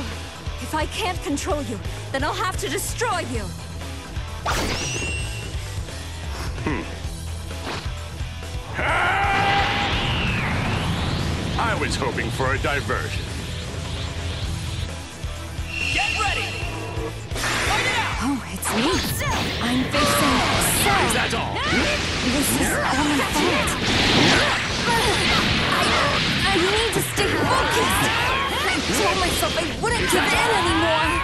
No! If I can't control you, then I'll have to destroy you! Hmm. I was hoping for a diversion. Get ready! Fight it out! Oh, it's me. I'm facing Cell. Is that all? This is all my fault. I, I need to stay focused. I told myself I wouldn't give in anymore.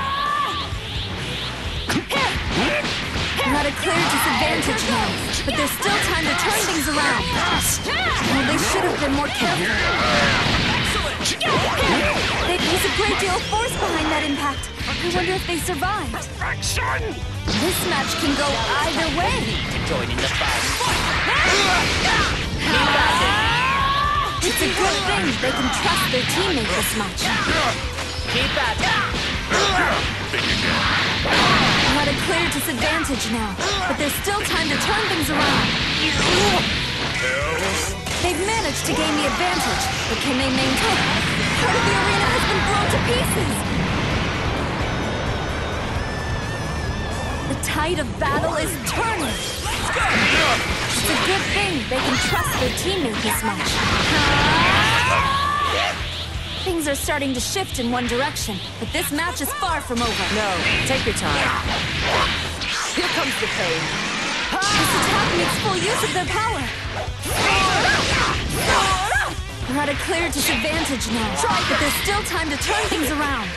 At a clear disadvantage now, but there's still time to turn things around. Well, they should have been more careful. They've used a great deal of force behind that impact. I wonder if they survived. Perfection! This match can go either way. To join in the fun. Good they can trust their teammate this much. Keep at it! Think again. We're at a clear disadvantage now, but there's still time to turn things around. They've managed to gain the advantage, but can they maintain? Part of the arena has been blown to pieces. The tide of battle is turning. It's a good thing they can trust their teammate this much. Things are starting to shift in one direction, but this match is far from over. No, take your time. Here comes the pain. This attack makes full use of their power. We're at a clear disadvantage now, but there's still time to turn things around.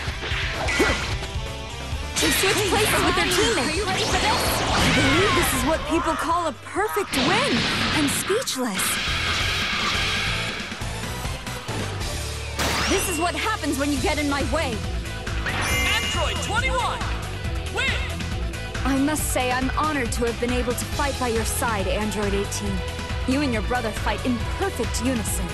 They switched places with their teammates. Are you ready for this? I believe this is what people call a perfect win. I'm speechless. This is what happens when you get in my way. Android 21! Win! I must say I'm honored to have been able to fight by your side, Android 18. You and your brother fight in perfect unison.